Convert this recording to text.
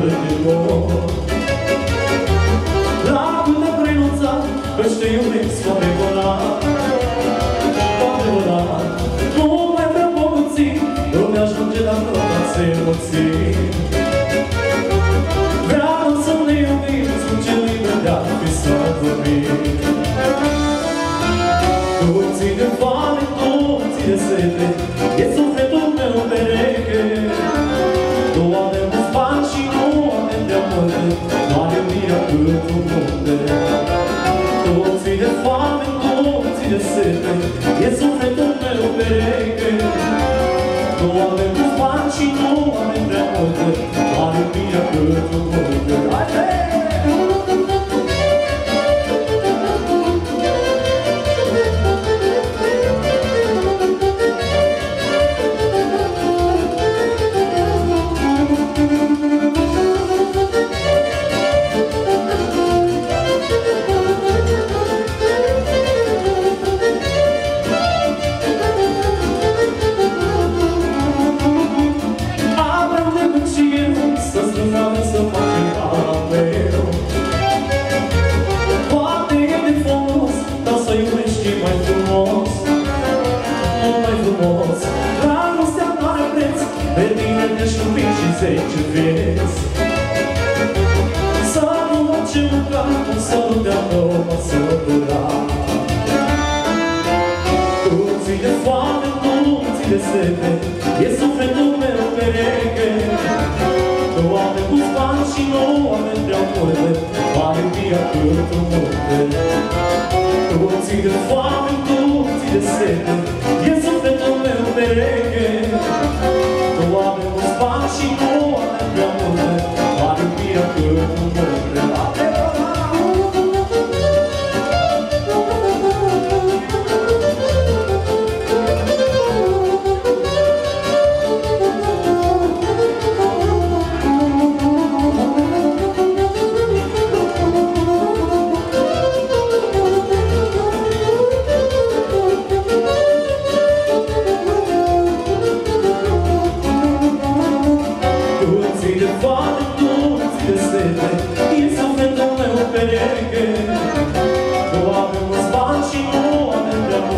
târgilor La când am renunțat Că te iubesc ca pe volat Poate Nu mai vreau pămânții Îmi ajunge la roata ți-l puțin Vreau să ne iubim Spun ce liber de-ar fi să vorbim iubirea cât un munte Tu ține foame, tu ține sete E sufletul meu pereche Nu avem mulți bani și nu avem prea multe Doar iubirea cât un munte Haide! zece vezi S-a luat ce mâncat, un salut de-a doua masă dura. Cu ține foame, nu ține sete, e sufletul meu pereche. Nu am cu bani și nu am întreau multe, m-a iubit atât multe Cu ține foame, nu ține sete, e sufletul meu pereche. Nu am cu bani și nu